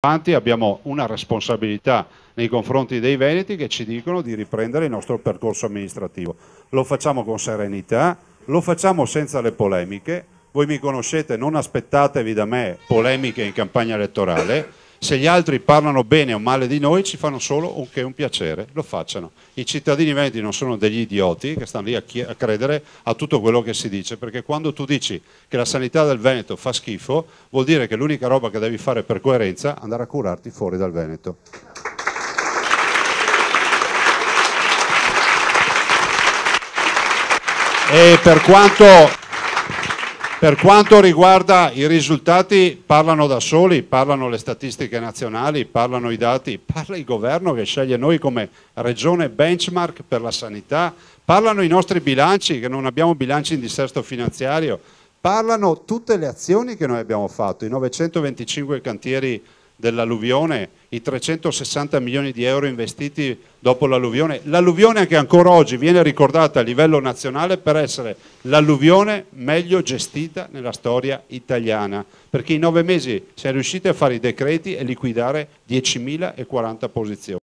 avanti abbiamo una responsabilità nei confronti dei Veneti che ci dicono di riprendere il nostro percorso amministrativo. Lo facciamo con serenità, lo facciamo senza le polemiche. Voi mi conoscete, non aspettatevi da me polemiche in campagna elettorale se gli altri parlano bene o male di noi ci fanno solo un, che un piacere, lo facciano. I cittadini veneti non sono degli idioti che stanno lì a, a, credere a tutto quello che si dice, perché quando tu dici che la sanità del Veneto fa schifo, vuol dire che l'unica roba che devi fare per coerenza è andare a curarti fuori dal Veneto. E per quanto per quanto riguarda i risultati, parlano da soli, parlano le statistiche nazionali, parlano i dati, parla il governo che sceglie noi come regione benchmark per la sanità, parlano i nostri bilanci, che non abbiamo bilanci in dissesto finanziario, parlano tutte le azioni che noi abbiamo fatto, i 925 cantieri dell'alluvione, i 360 milioni di euro investiti dopo l'alluvione. L'alluvione che ancora oggi viene ricordata a livello nazionale per essere l'alluvione meglio gestita nella storia italiana, perché in nove mesi si è riusciti a fare i decreti e liquidare 10.040 posizioni.